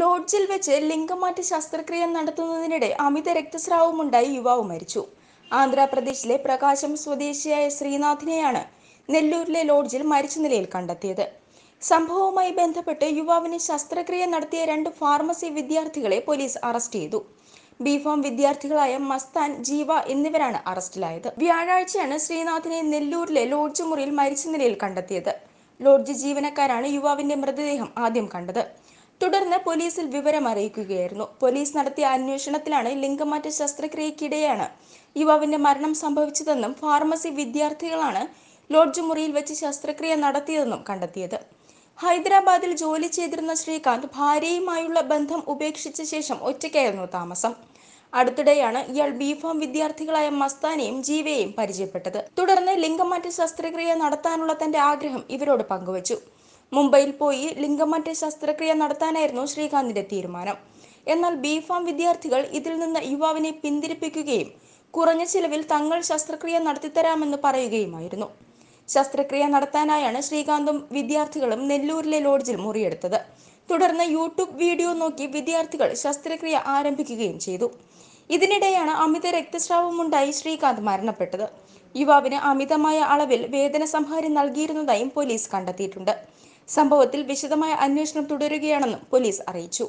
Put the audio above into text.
ലോഡ്ജിൽ വെച്ച് ലിംഗമാറ്റ ശസ്ത്രക്രിയ നടത്തുന്നതിനിടെ അമിത രക്തസ്രാവമുണ്ടായി യുവാവ് മരിച്ചു. ആന്ധ്രാപ്രദേശിലെ പ്രകാശം സ്വദേശിയായ ശ്രീനാഥിനെയാണ് നെല്ലൂരിലെ ലോഡ്ജിൽ മരിച്ച നിലയിൽ കണ്ടെത്തിയത്. സംഭവവുമായി ബന്ധപ്പെട്ട് യുവാവിന് ശസ്ത്രക്രിയ നടത്തിയ രണ്ട് ഫാർമസി വിദ്യാർത്ഥികളെ പോലീസ് അറസ്റ്റ് ചെയ്തു. ബിഫോം വിദ്യാർത്ഥികളായ മസ്താൻ ജീവ എന്നിവരാണ് അറസ്റ്റിലായത്. വ്യാഴാഴ്ചയാണ് ശ്രീനാഥിനെ നെല്ലൂരിലെ ലോഡ്ജ് മുറിയിൽ മരിച്ച നിലയിൽ കണ്ടെത്തിയത്. ലോഡ്ജ് ജീവനക്കാരാണ് യുവാവിന്റെ മൃതദേഹം ആദ്യം കണ്ടത്. തുടർന്ന് പോലീസിൽ വിവരം അറിയിക്കുകയായിരുന്നു. പോലീസ് നടത്തിയ അന്വേഷണത്തിലാണ് ലിംഗമാറ്റ ശസ്ത്രക്രിയക്കിടെയാണ് യുവാവിന്റെ മരണം സംഭവിച്ചതെന്നും ഫാർമസി വിദ്യാർത്ഥികളാണ് ലോഡ്ജ് മുറിയിൽ വെച്ച് ശസ്ത്രക്രിയ നടത്തിയതെന്നും കണ്ടെത്തിയത്. ഹൈദരാബാദിൽ ജോലി ചെയ്തിരുന്ന ശ്രീകാന്ത് ഭാര്യയുമായുള്ള ബന്ധം ഉപേക്ഷിച്ച ശേഷം ഒറ്റയ്ക്കായിരുന്നു താമസം. അടുത്തിടെയാണ് ഇയാൾ ബിഫോം വിദ്യാർത്ഥികളായ മസ്താനെയും ജീവയെയും പരിചയപ്പെട്ടത്. തുടർന്ന് ലിംഗമാറ്റ ശസ്ത്രക്രിയ നടത്താനുള്ള തന്റെ ആഗ്രഹം ഇവരോട് പങ്കുവച്ചു. മുംബൈയിൽ പോയി ലിംഗമാറ്റ ശസ്ത്രക്രിയ നടത്താനായിരുന്നു ശ്രീകാന്തിന്റെ തീരുമാനം. എന്നാൽ ബിഫാം വിദ്യാർത്ഥികൾ ഇതിൽ നിന്ന് യുവാവിനെ പിന്തിരിപ്പിക്കുകയും കുറഞ്ഞ ചിലവിൽ തങ്ങൾ ശസ്ത്രക്രിയ നടത്തിത്തരാമെന്ന് പറയുകയുമായിരുന്നു. ശസ്ത്രക്രിയ നടത്താനായാണ് ശ്രീകാന്തും വിദ്യാർത്ഥികളും നെല്ലൂരിലെ ലോഡ്ജിൽ മുറിയെടുത്തത്. തുടർന്ന് യൂട്യൂബ് വീഡിയോ നോക്കി വിദ്യാർത്ഥികൾ ശസ്ത്രക്രിയ ആരംഭിക്കുകയും ചെയ്തു. ഇതിനിടെയാണ് അമിത രക്തസ്രാവമുണ്ടായി ശ്രീകാന്ത് മരണപ്പെട്ടത്. യുവാവിന് അമിതമായ അളവിൽ വേദന സംഹാരി നൽകിയിരുന്നതായും പോലീസ് കണ്ടെത്തിയിട്ടുണ്ട്. സംഭവത്തിൽ വിശദമായ അന്വേഷണം തുടരുകയാണെന്നും പോലീസ് അറിയിച്ചു